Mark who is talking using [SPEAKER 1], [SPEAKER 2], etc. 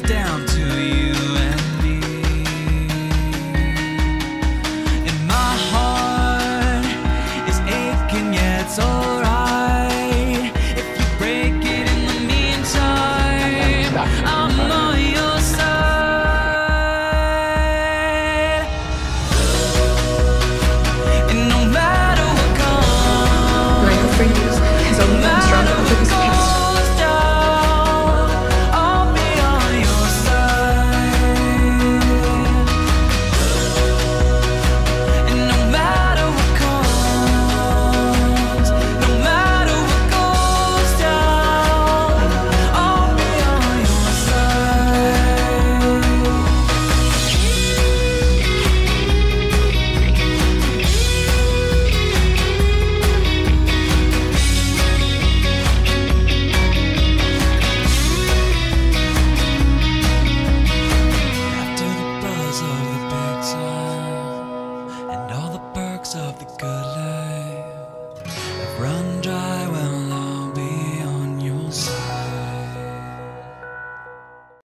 [SPEAKER 1] down.